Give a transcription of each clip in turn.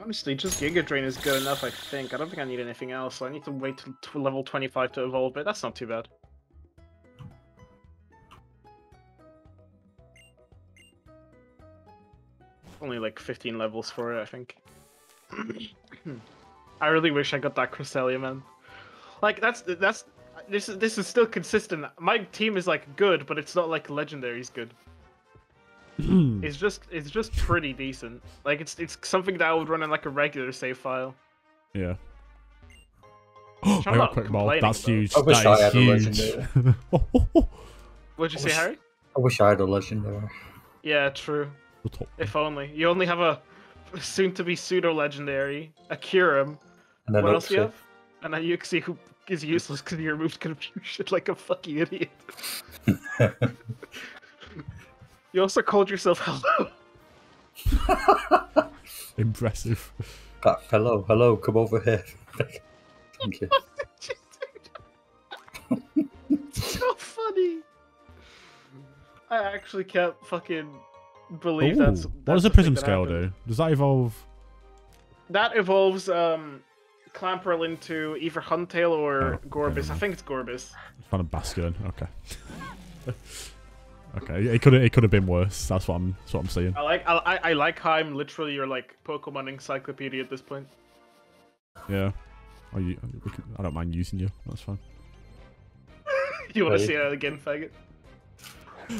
Honestly, just Giga Drain is good enough, I think. I don't think I need anything else, I need to wait to level 25 to evolve it. That's not too bad. Only like 15 levels for it, I think. I really wish I got that Cresselia, man. Like, that's... that's this is this is still consistent. My team is like good, but it's not like legendary's good. Mm. it's just it's just pretty decent. Like it's it's something that I would run in like a regular save file. Yeah. I'm I got quick ball. That's about huge. I wish That I is had a huge. What'd you say, wish- Harry? I wish I had a legendary. Yeah, true. If only. You only have a soon-to-be pseudo-legendary, a Kyurem. And then What else do you Uxie. have? And then Uxie, who is useless because you removed confusion like a fucking idiot. you also called yourself hello. Impressive. But hello, hello, come over here. Thank you. so funny. I actually can't fucking believe Ooh, that's. what does a the prism scale happened. do? Does that evolve? That evolves um, Clamperl into either Huntail or Oh, Gorebyss. okay. I think it's Gorebyss. It's Kind of Bastion. Okay. okay. It could it could have been worse. That's what I'm that's what I'm seeing. I like I, I- I like how I'm literally your like Pokemon encyclopedia at this point. Yeah. Oh, you, we can, I don't mind using you. That's fine. you want to Hey. see that again, faggot?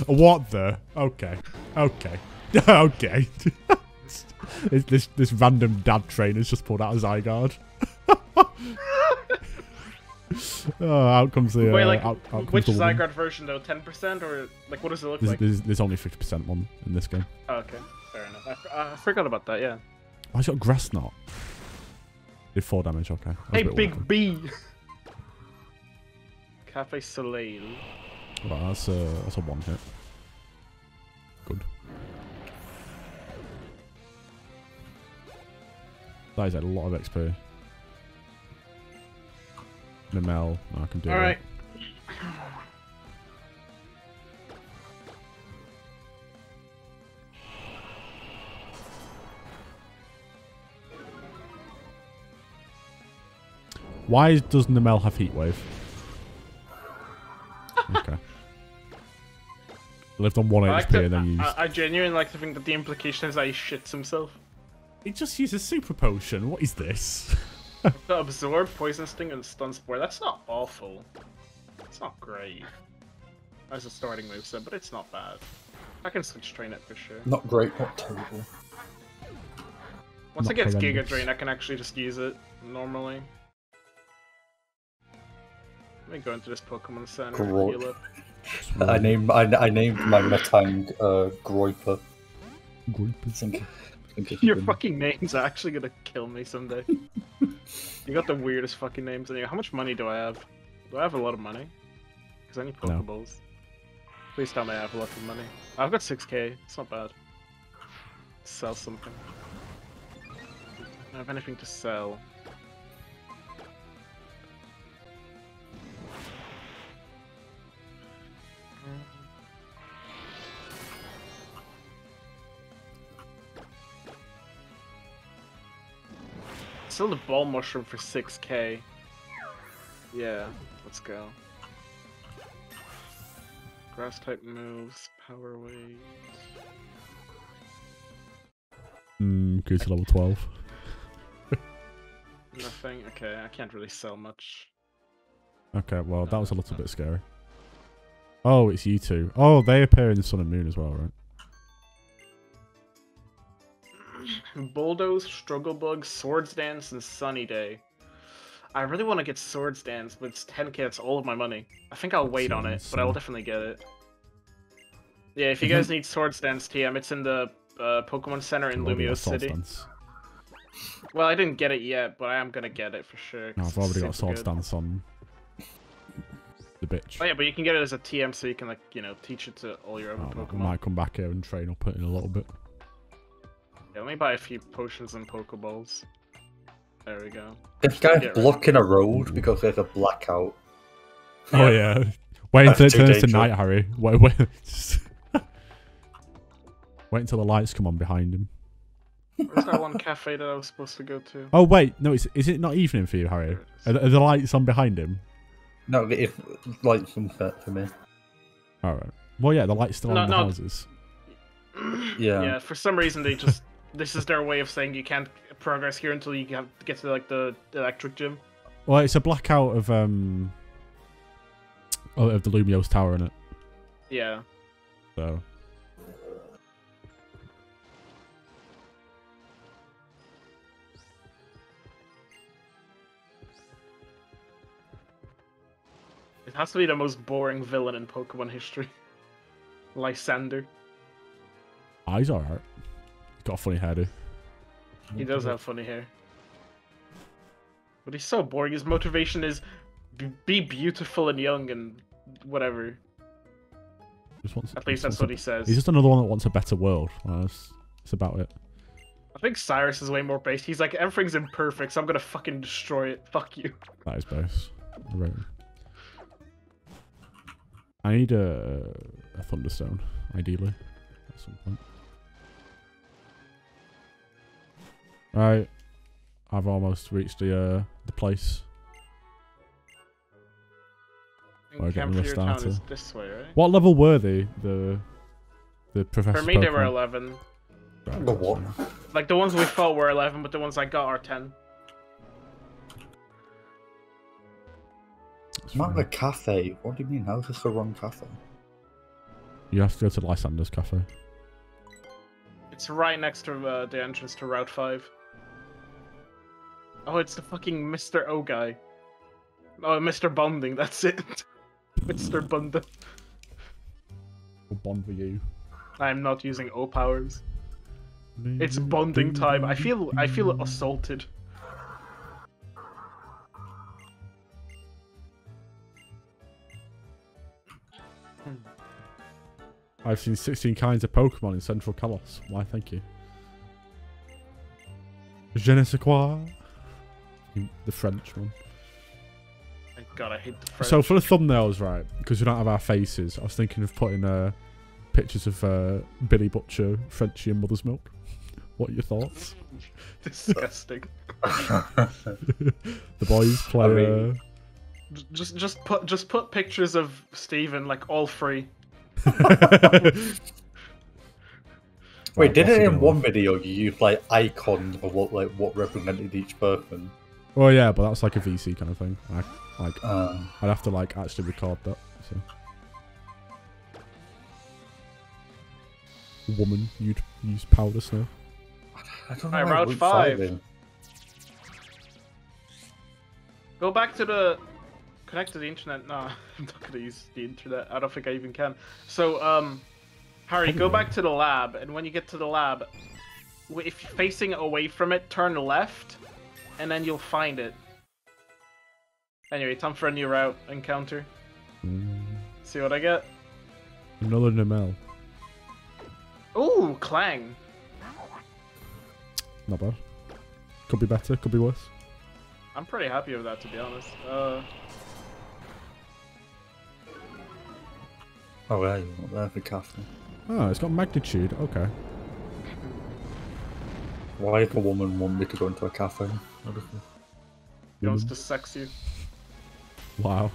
What the? Okay. Okay. okay. This- this this random dad trainer's just pulled out a Zygarde. oh, out comes the. Uh, Wait, like out, out which. Zygarde version though? Ten percent or like what does it look There's, like? there's, there's only 50% one in this game. Oh, okay, fair enough. I, uh, I forgot about that. Yeah. He's got Grass Knot. Did 4 damage, okay. Hey, Big. B. Cafe Soleil. Right, that's, a, that's a one hit. Good. That is a lot of XP. Mimel, no, I can do All it. right. Why does Numel have Heat Wave? okay. Lived on 1 I, HP like and then used. I, I genuinely like to think that the implication is that he shits himself. He just uses Super Potion. What is this? The absorb, poison sting, and stun spore. That's not awful. It's not great as a starting moveset, but it's not bad. I can switch train it for sure. Not great, not terrible. Once Not it gets Giga. Drain, I can actually just use it normally. Let me go into this Pokemon Center and heal up. I named I, I named my Metang uh, Groiper. Group. Think, think Your fucking names are actually gonna kill me someday. you got the weirdest fucking names anyway. How much money do I have? Do I have a lot of money? Because I need No. Pokeballs. Please tell me I have a lot of money. I've got 6k. It's not bad. Sell something. I have anything to sell. Sell the ball mushroom for 6k. Yeah, let's go. Grass type moves, power waves. Mm, go to level 12. Nothing. Okay, I can't really sell much. Okay, well, that was a little bit scary. Oh, it's you two. Oh, they appear in the Sun and Moon as well, right? Bulldoze, Struggle Bug, Swords Dance, and Sunny Day. I really want to get Swords Dance, but it's 10k, that's all of my money. I think I'll wait on it, but I will definitely get it. Yeah, if you Mhm. guys need Swords Dance TM, it's in the uh, Pokemon Center in Lumiose City. Stance. Well, I didn't get it yet, but I am gonna get it for sure. No, I've already got super Sword good. Stance on the bitch. Oh yeah, but you can get it as a TM, so you can like you know teach it to all your other Oh, I might come back here and train up it in a little bit. Yeah, let me buy a few potions and Pokeballs. There we go. This guy's Get rid- blocking a road because there's a blackout. Oh yeah. Wait until it turns to night, Harry. Wait, wait. wait until the lights come on behind him. Where's that one cafe that I was supposed to go to? Oh wait, no, is is it not evening for you, Harry? There it is. Are, the- are the lights on behind him? No, if like sunset for me. All right. Well, yeah, the lights still No, on in the no. houses. Yeah. Yeah, for some reason they just this is their way of saying you can't progress here until you have get to like the electric gym. Well, it's a blackout of um oh, of the Lumiose Tower in it. Yeah. So It has to be the most boring villain in Pokemon history. Lysandre. Eyes are. He's got funny hairdo. He does have funny hair. But he's so boring. His motivation is be beautiful and young and whatever. Just wants, At least that's what a- he says. He's just another one that wants a better world. Uh, that's, that's about it. I think Cyrus is way more based. He's like, everything's imperfect, so I'm gonna fucking destroy it. Fuck you. That is base. Right. I need a, a thunderstone, ideally, at some point. Right. I've almost reached the uh, the place. And We're getting the Town is starter. this way, right? What level were they? The the professor. For me, they were 11. The what? Like, the ones we fought were 11, but the ones I got are 10. It's Not the cafe. What do you mean? How is this the wrong cafe? You have to go to Lysandre's cafe. It's right next to uh, the entrance to Route 5. Oh, it's the fucking Mr. O guy. Oh, Mr. Bonding, that's it. Mr. Bunda. We'll bond with you. I'm not using O powers. It's bonding time. I feel I feel assaulted. I've seen 16 kinds of Pokemon in Central Kalos. Why, thank you. Je ne sais quoi. The French one. Thank God, I hate the French. So for the thumbnails, right, because we don't have our faces, I was thinking of putting uh, pictures of uh, Billy Butcher, Frenchie, and Mother's Milk. What are your thoughts? disgusting. The boys play. I mean- uh, Just just put just put pictures of Steven like all free. uh, Wait, Right, did what's it in one video you use like icons of what like what represented each person? Well, yeah, but that's like a VC kind of thing. I, like, Uh, I'd have to like actually record that. So. Woman, you'd use powder snow. I don't know. Alright, why Route Route five. is. Go back to the connect to the internet. No, I'm not gonna use the internet. I don't think I even can. So um, Harry, go Anyway. back to the lab, and when you get to the lab, if you're facing away from it, turn left, and then you'll find it. Anyway, time for a new route encounter. Mm, See what I get? another Numel. Ooh, Klang. Not bad. Could be better, could be worse. I'm pretty happy with that, to be honest. Uh, Oh, yeah, you want there the cafe. Oh, it's got magnitude. Okay. Why if a woman want me to go into a cafe? What if- he wants Woman. to sex you. Wow.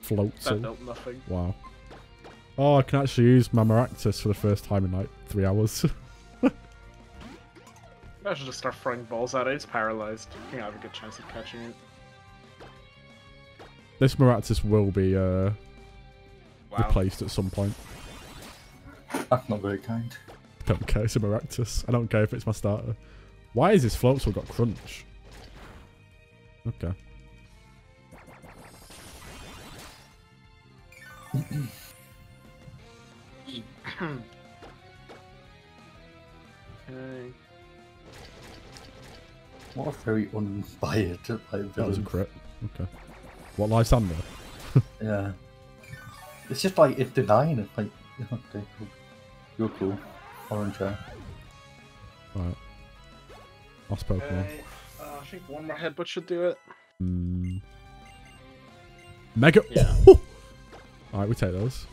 Floats in. nothing. Wow. Oh, I can actually use my Maractus for the first time in like three hours. I should just start throwing balls at it. It's paralyzed. I think I have a good chance of catching it. This Maractus will be uh, Wow. replaced at some point. That's not very kind. I don't care, it's a Maractus. I don't care if it's my starter. Why is this Floatzel got crunch? Okay. Okay. What a very uninspired like villain. That was a villain. crit. Okay. What, Lysandre? Yeah. It's just like it's denying it. Like, okay, cool. You're cool. Orange hair. Right. Last Pokemon. Okay, uh, I think one more headbutt should do it. Hmm. Mega. Yeah. Alright, we take those.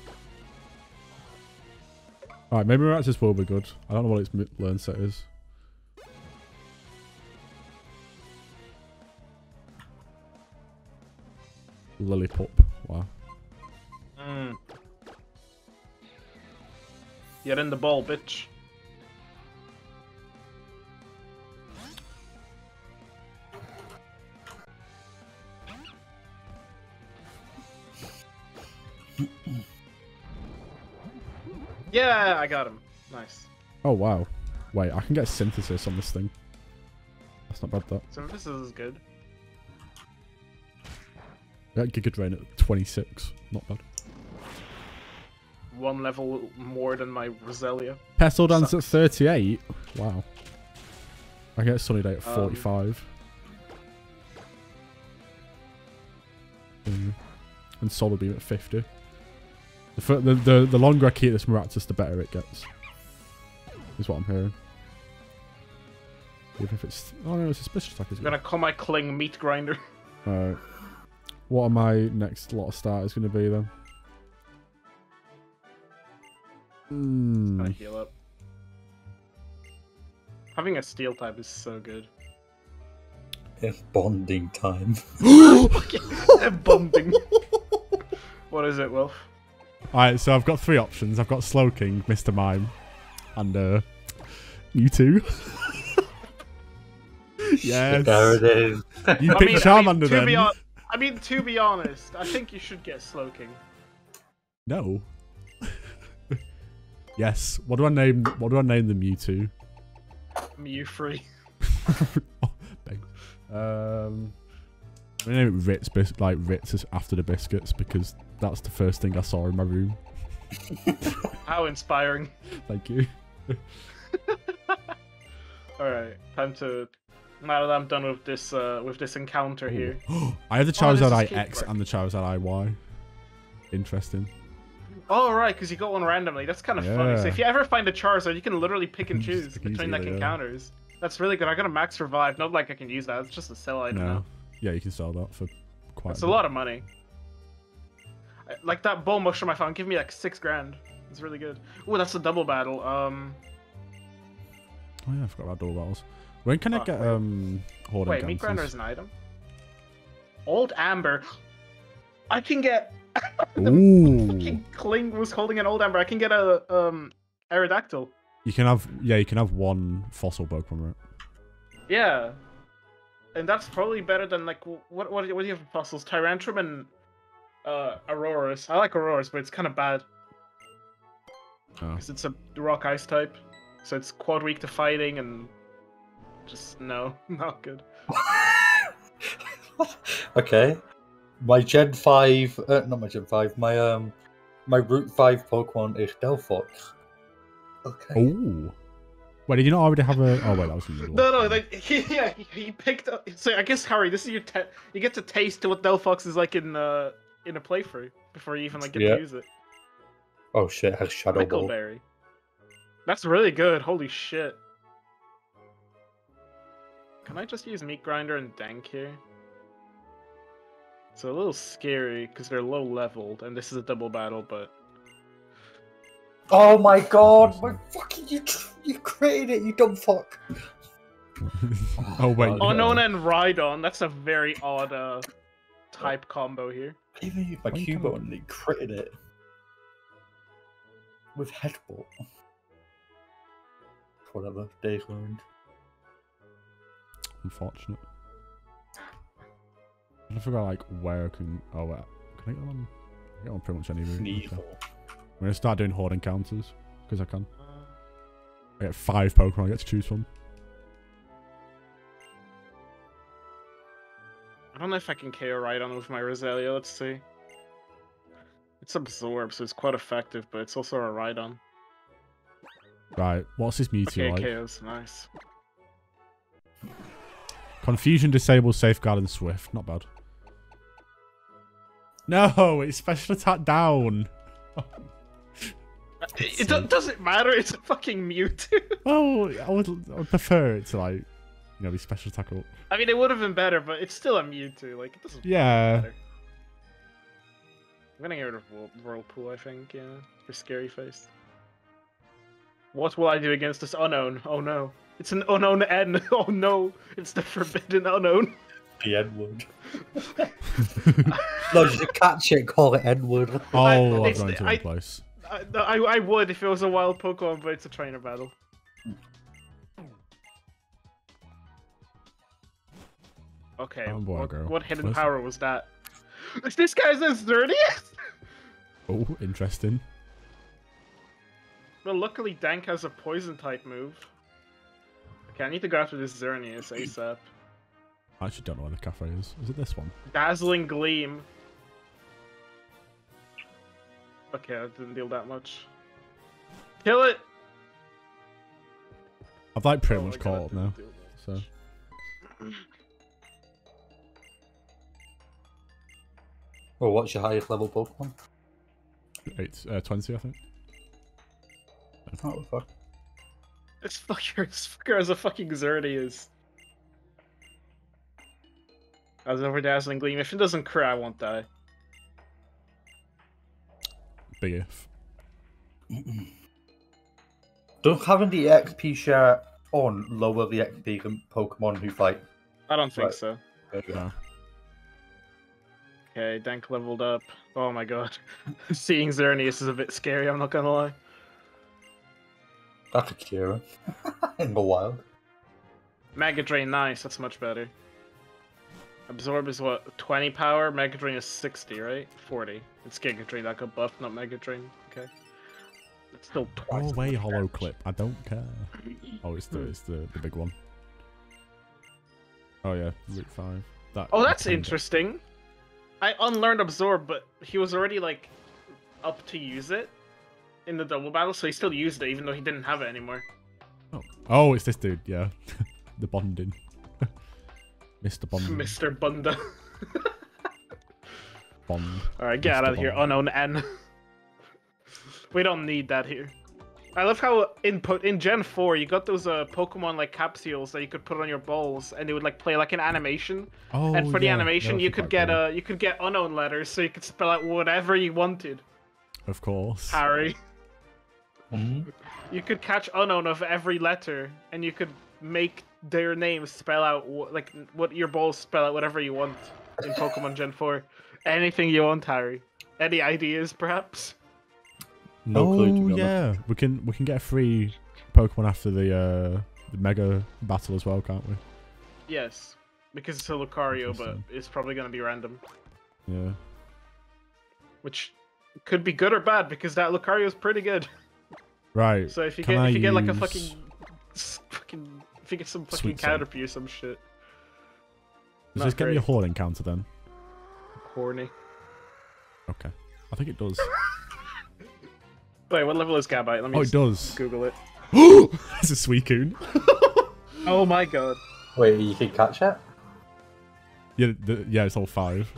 Alright, maybe Maractus will be good. I don't know what its learn set is. Lillipop. Wow. Mm. Get in the ball, bitch. yeah, I got him. Nice. Oh, wow. Wait, I can get synthesis on this thing. That's not bad, that. So this is good. Got Giga Drain at 26. Not bad. One level more than my Roselia. Petal Dance at 38. Wow. I get Sunny Day at Um, 45. Mm. And Solar Beam at 50. The, the, the, the longer I keep this Maractus, the better it gets. Is what I'm hearing. Even if it's... Oh no, it's a special attack, I'm gonna call my Klink Meat Grinder. Alright. What are my next lot of starters going to be then? Hmm. Heal up. Having a steel type is so good. It's bonding time. bonding. what is it, Wilf? Alright, so I've got three options. I've got Slowking, Mr. Mime, and uh, Mewtwo. yes. There it is. You I picked mean, Charmander I mean, to then. Be hon- I mean, to be honest, I think you should get Slowking. No. yes. What do I name? What do I name the Mewtwo? Mew free. oh. Um, I'm name it Ritz, like Ritz is after the biscuits because that's the first thing I saw in my room. How inspiring. Thank you. Alright, time to. Now that I'm done with this, uh, with this encounter here. I have the Oh, Charizardite X and the Charizardite Y. Interesting. Oh right, because you got one randomly. That's kind of funny. So if you ever find a Charizard, you can literally pick and choose between like yeah. encounters. That's really good. I got a max revive. Not like I can use that. It's just a sell item No. now. Yeah, you can sell that for quite. It's a a lot of money. Like that bull mushroom I found, give me like six grand. It's really good. Oh, that's a double battle. Um, Oh yeah, I forgot about double battles. When can I Oh, get wait. um Horde wait, meat grinder is an item. Old Amber. I can get. Ooh. Fucking Klink was holding an old Amber. I can get a um Aerodactyl. You can have yeah, you can have one fossil Pokemon, right? Yeah. And that's probably better than like what what, what do you have for fossils? Tyrantrum and uh Aurorus. I like Aurorus, but it's kind of bad Oh. because it's a rock ice type, so it's quad weak to fighting and just no, not good. okay. My Gen 5, uh, not my Gen 5, my um, my Route 5 Pokemon is Delphox. Okay. Ooh. Wait, did you not already have a? Oh wait, that was in the middle. No, no, like he, yeah, he, he picked up. So I guess Harry, this is your te- you get to taste what Delphox is like in uh in a playthrough before you even like get Yeah. to use it. Oh shit, it has Shadow Ball. That's really good. Holy shit. Can I just use Meat Grinder and Dank here? It's a little scary because they're low leveled, and this is a double battle, but Oh my god, my fucking you you created it, you dumb fuck. oh wait. You no. got- Unown and Rhydon. That's a very odd uh, type combo here. I even used my Why Cubone can't- and it critted it. With Headbutt. Whatever, days learned. Unfortunate. I forgot like where I can. Oh wait, can I get on? I get on pretty much any route. Okay. I'm gonna start doing horde encounters because I can. I get five Pokemon I get to choose from. I don't know if I can KO Rhydon with my Roselia. Let's see. It's absorb, so it's quite effective, but it's also a Rhydon. Right, what's this Mewtwo Okay, like? KO's nice. Confusion, disable, safeguard, and swift. Not bad. No, it's special attack down. It, do- doesn't matter. It's a fucking Mewtwo. Oh, I would, I would prefer it to like, you know, be special attack up. I mean, it would have been better, but it's still a Mewtwo. Like, it doesn't Yeah. matter. I'm gonna get rid of Whirl- Whirlpool, I think, yeah, for Scary Face. What will I do against this Unown? Oh no. It's an Unown N. Oh no. It's the forbidden Unown. The Edward. no, just catch it, call it Edward. Oh, I- I've it's- gone into I- place. I, I, I would if it was a wild Pokemon, but it's a trainer battle. Okay, Oh, boy, what, girl. what hidden Where's- power was that? Is this guy's as Xerneas? Oh, interesting. well, luckily Dank has a poison type move. Okay, I need to go after this Xerneas ASAP. I actually don't know where the cafe is. Is it this one? Dazzling Gleam. Okay, I didn't deal that much. Kill it! I've like pretty Oh much my caught up now. So. Well, what's your highest level Pokemon? eight, uh, twenty, I think. Oh, fuck. This fucker, this fucker has a fucking Xerneas. I was over Dazzling Gleam. If it doesn't crit, I won't die. Big if. Don't having the XP share on lower the XP than Pokemon who fight. I don't think Right. so. No. Okay, Dank leveled up. Oh my god. Seeing Xerneas is a bit scary, I'm not gonna lie. That's a Kira. In the wild. Mega Drain, nice, that's much better. Absorb is what, 20 power? Mega Drain is 60, right? 40. It's Giga Drain that got buffed, not Mega Drain. Okay. It's still twice. Oh, as way hollow damage. clip. I don't care. Oh, it's the Hmm. it's the, the big one. Oh yeah, Route five. That. Oh, that's kinda- interesting. I unlearned Absorb, but he was already, like, up to use it in the double battle, so he still used it, even though he didn't have it anymore. Oh, oh it's this dude. Yeah, the bonding. Mr. Bond. Mr. Bunda. Bond. Alright, get out Mr. of here, Bond. Unown N. we don't need that here. I love how in po- in Gen 4 you got those uh, Pokemon like capsules that you could put on your balls and they would like play like an animation. Oh, and for the animation you could get cool. uh you could get Unown letters so you could spell out whatever you wanted. Of course. Harry. Mhm. You could catch Unown of every letter and you could make their names spell out wh- like what your balls spell out whatever you want in Pokemon Gen 4. Anything you want, Harry. Any ideas perhaps? No oh clue to be honest. yeah, we can we can get a free Pokemon after the uh the Mega battle as well, can't we? Yes, because it's a Lucario, but it's probably going to be random, Yeah. which could be good or bad because that Lucario is pretty good. Right. So if you Can get I if you get like a fucking fucking if you get some fucking Sweet Scent? Caterpie or some shit, Does not this get me a great. Horde encounter then? horny. Okay. I think it does. Wait, what level is Gabite? Let me oh, it does. Google it. it's a Suicune. Oh my god. Wait, you can catch it? Yeah, the, yeah, it's all five.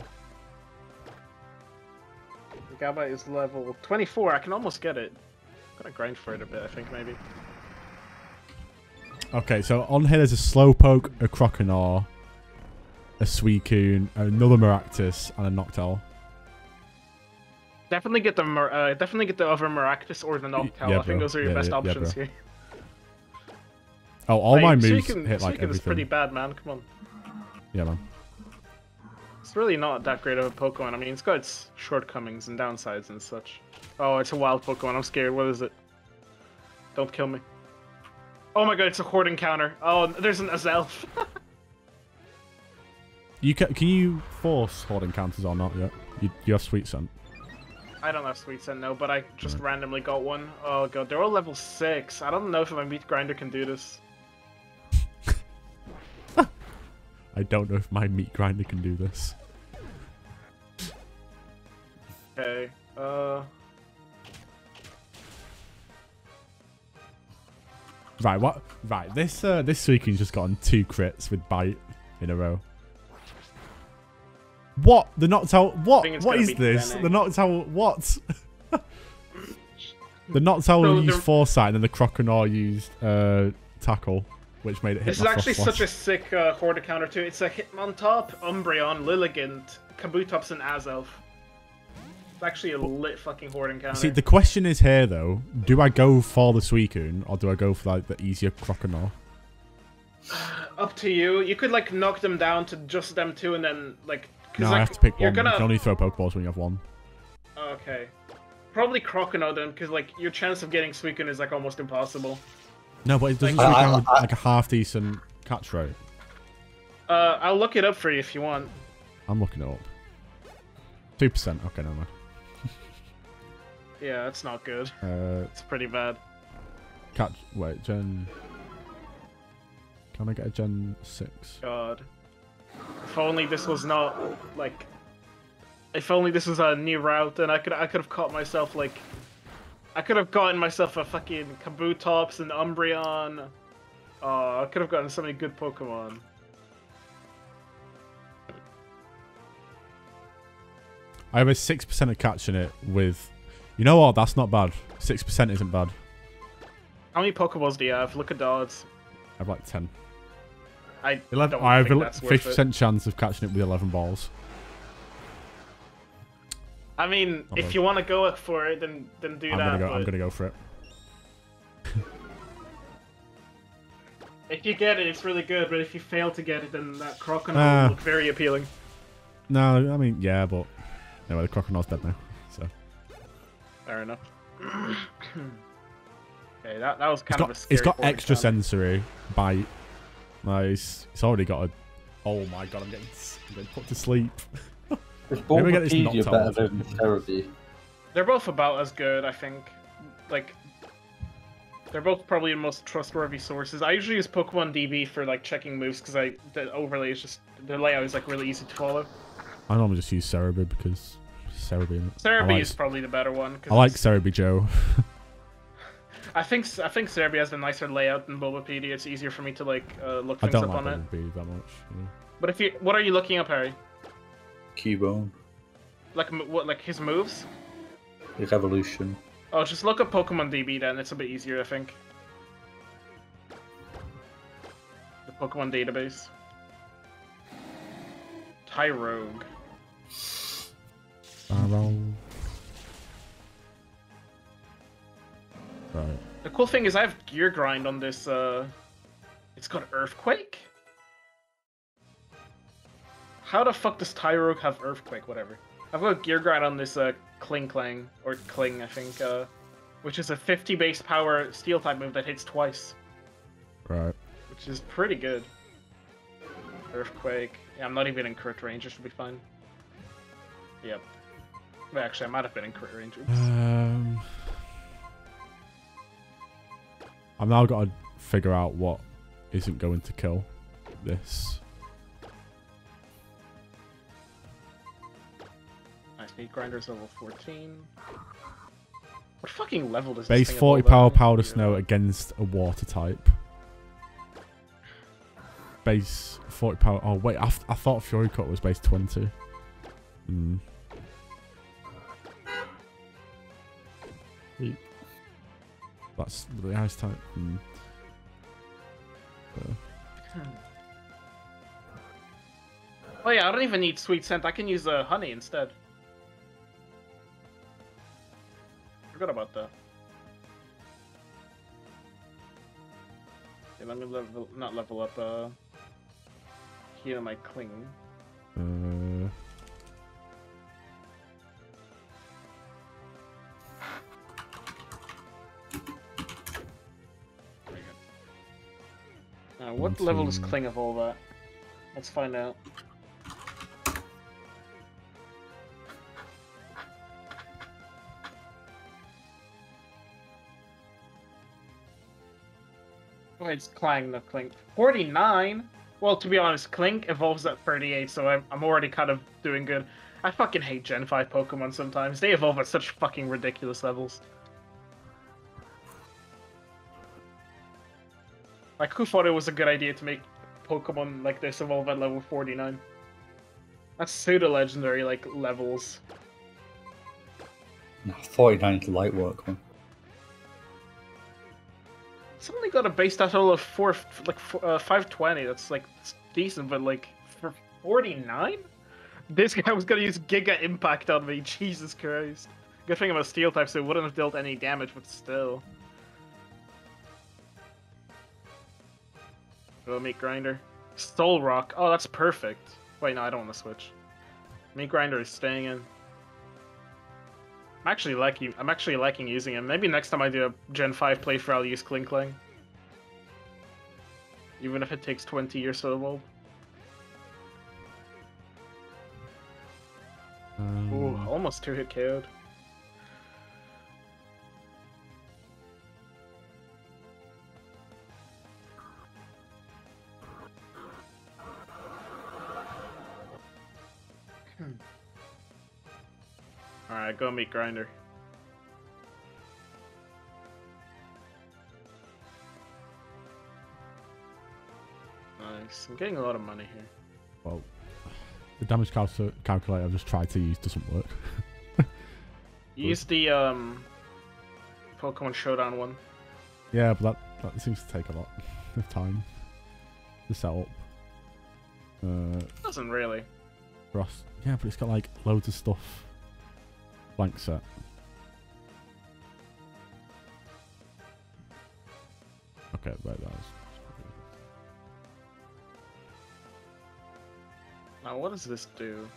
Gabite is level 24. I can almost get it. Gotta grind for it a bit, I think maybe. Okay, so on here there's a Slowpoke, a Croconaw, a Suicune, another Maractus, and a Noctowl. Definitely get the uh, definitely get the other Maractus or the Noctowl. yeah, I think those are your Yeah, best yeah, options here. Oh, all Like, my moves Suicune- hit like Suicune is everything. pretty bad, man. Come on. Yeah, man. Really not that great of a Pokemon. I mean, it's got its shortcomings and downsides and such. Oh, it's a wild Pokemon. I'm scared. What is it? Don't kill me. Oh my god, it's a Horde encounter. Oh, there's an Azelf. You can, can you force Horde encounters or not yet? You, you have Sweet Scent. I don't have Sweet Scent, no, but I just randomly got one. Oh god, they're all level 6. I don't know if my Meat Grinder can do this. I don't know if my meat grinder can do this. Right, what? Right, this uh, this Suicune's just gotten two crits with bite in a row. What? The Noctowl? What? think What gonna is this? Denning. The Noctowl? What? the Noctowl So used Foresight, and then the Croconaw used uh, Tackle, which made it hit This is actually such a sick uh, Horde encounter too. It's a Hitmontop, Umbreon, Lilligant, Kabutops, and Azelf. It's actually a lit fucking horde encounter. See, the question is here though: Do I go for the Suicune or do I go for like the easier Croconaw? Up to you. You could like knock them down to just them two, and then like. No, like, I have to pick one. Gonna... You can only throw Pokeballs when you have one. Okay. Probably Croconaw then, because like your chance of getting Suicune is like almost impossible. No, but it doesn't Like- Suicune have like a half decent catch rate. Uh, I'll look it up for you if you want. I'm looking it up. Two percent. Okay, never mind. Yeah, it's not good. Uh, It's pretty bad. catch. Wait, Gen. Can I get a Gen six? God. If only this was not like. If only this was a new route, then I could I could have caught myself like. I could have gotten myself a fucking Kabutops and Umbreon. Oh, I could have gotten so many good Pokemon. I have a six percent of catching it with. You know what? That's not bad. Six percent isn't bad. How many Pokeballs do you have? Look at odds. I have like ten. I Eleven. don't I have a 50% chance of catching it with eleven balls. I mean, Not if bad. you want to go for it, then then do I'm that. gonna go. I'm gonna go for it. If you get it, it's really good. But if you fail to get it, then that Croconaw Ah. will look very appealing. No, I mean yeah, but anyway, the Croconaw's dead now. So Fair enough. okay, that that was it's kind got of a scary it's got forward extra encounter. sensory bite. Nice. It's already got a. Oh my god! I'm getting, s- I'm getting put to sleep. Is Maybe get this Bulbapedia knocked better out. than Therapy? They're both about as good, I think. Like, they're both probably the most trustworthy sources. I usually use Pokemon DB for like checking moves because I the overlay is just the layout is like really easy to follow. I normally just use Serebii because Serebii. I Serebii like, is probably the better one. I like it's- Serebii Joe. I think I think Serebii has a nicer layout than Bulbapedia. It's easier for me to like uh, look I things don't up like on it. Bumblebee that much. yeah. But if you, what are you looking up, Harry? Cubone. Like what? Like his moves? His evolution. Oh, just look up Pokemon DB then. It's a bit easier, I think. The Pokemon database. Tyrogue. Arrow. Right. The cool thing is I have Gear Grind on this. Uh, it's got Earthquake. How the fuck does Tyrogue have Earthquake? Whatever. I've got Gear Grind on this uh, Klink Klang or Klink, I think, uh, which is a 50 base power Steel type move that hits twice. Right. which is pretty good. Earthquake. Yeah, I'm not even in crit range. It should be fine. Yep. Well, actually, I might have been in crit range. Um. I've now got to figure out what isn't going to kill this. My speed grinder's level 14. What fucking level does Base thing 40 power powder snow against a water type. Base 40 power. Oh, wait. I, I thought Fury Cut was base 20. Hmm. That's the ice type. Hmm. Uh, Oh yeah, I don't even need sweet scent. I can use uh, honey instead. Forgot about that. Okay, let me level, not level up. Uh, heal my cling. uh, what level does Nineteen. of all that? Let's find out. Wait, it's Klang, not Klink. 49? Well, to be honest, Klink evolves at 38, so I'm, I'm already kind of doing good. I fucking hate Gen 5 Pokemon sometimes. They evolve at such fucking ridiculous levels. Like, who thought it was a good idea to make Pokemon like this evolve at level 49? That's pseudo-legendary, like, levels. No, 49 is light work, man. It's only got a base stat total of four, like uh, 520. That's like decent, but like for 49, This guy was gonna use Giga Impact on me. Jesus Christ. Good thing I'm a steel type, so it wouldn't have dealt any damage, but still. Go meat grinder. Soul rock. Oh, that's perfect. Wait, no, I don't want to switch. Meat grinder is staying in. I'm actually liking. I'm actually liking using him. Maybe next time I do a Gen 5 playthrough, I'll use Klinklang. Even if it takes 20 years to evolve. Um, Ooh, almost two hit KO'd. Go meat Grinder. Nice. I'm getting a lot of money here. well, the damage cal- calculator I've just tried to use doesn't work. Use the um Pokemon Showdown one. yeah, but that, that seems to take a lot of time to set up. Uh, Doesn't really. Ross. Yeah, but it's got like loads of stuff. Blank set. Okay, right, that was. Now, what does this do?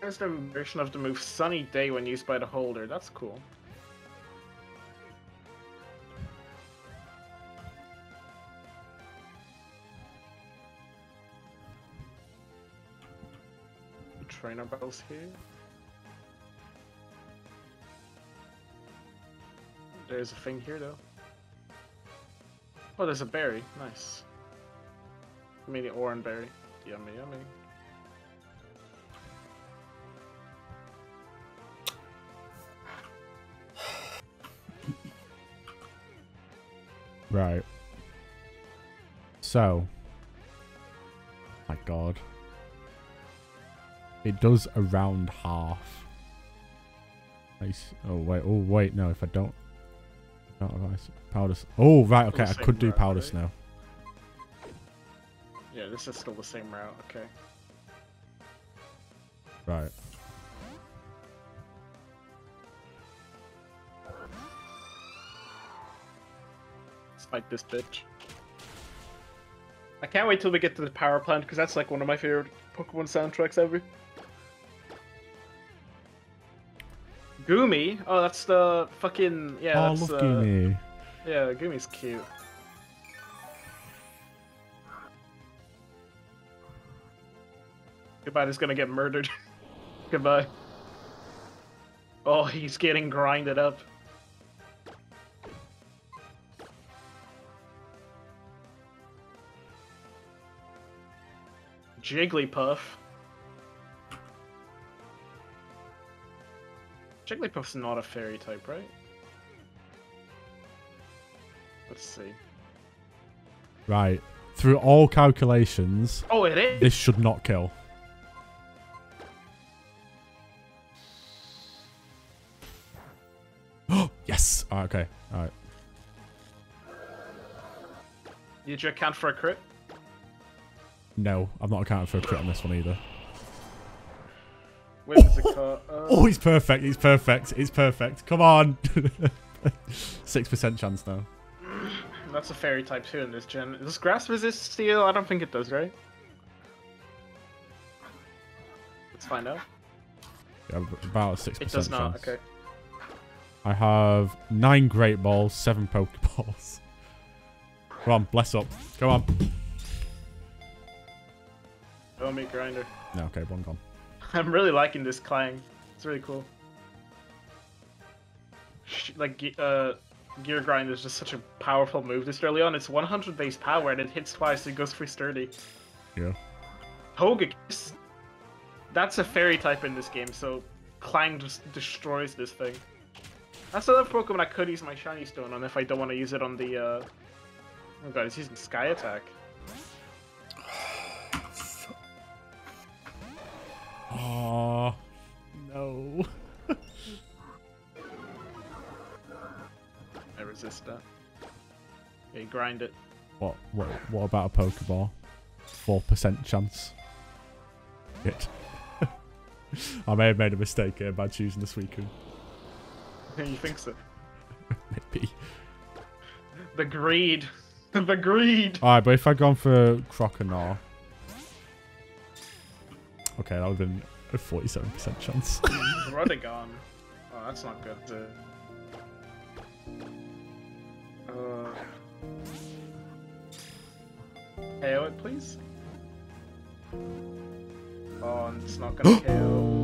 There's the version of the move Sunny Day when used by the holder. That's cool. Trainer battles here. There's a thing here though. Oh, there's a berry. Nice. I mean, the Oran Berry. Yummy, yummy. Right. So. My god. It does around half. Nice. Oh, wait. Oh, wait. No, if I don't. Don't ice. Powder. Oh, right. Okay. I could do route, powder right? snow. Yeah, this is still the same route. Okay. Right. Let's fight this bitch. I can't wait till we get to the power plant because that's like one of my favorite Pokemon soundtracks ever. Gumi? Oh, that's the fucking yeah. oh, that's, look uh, me. Yeah, Gumi's cute. Goodbye, is gonna get murdered. Goodbye. Oh, he's getting grinded up. Jigglypuff. Jigglypuff's not a fairy type, right? Let's see. Right. Through all calculations, Oh, it is. this should not kill. Oh yes. Alright, okay. Alright. Did you account for a crit? No, I'm not accounting for a crit on this one either. Uh, Oh, he's perfect. He's perfect. He's perfect. Come on. 6% chance now. That's a fairy type too in this gen. Does grass resist steel? I don't think it does, right? Let's find out. Yeah, about 6% It does not. chance. Okay. I have nine great balls, seven pokeballs. Come on, bless up. Come on. Meat grinder. No, okay, one gone. I'm really liking this Klang. It's really cool. Like uh, gear grind is just such a powerful move this early on. It's 100 base power and it hits twice. It goes for sturdy. Yeah. Togekiss. That's a fairy type in this game, so Klang just destroys this thing. That's another Pokemon I could use my Shiny Stone on if I don't want to use it on the, uh... Oh god, it's using Sky Attack. Oh, no. I resist that. Yeah, you grind it. What what what about a Pokeball? Four percent chance. It. I may have made a mistake here by choosing the Suicune. you think so? Maybe. The greed. the greed. Alright, but if I'd gone for Croconaw. Okay, that would have been a 47% chance. Druddigon. Oh, that's not good. Uh, KO it, please. Oh, it's not gonna KO.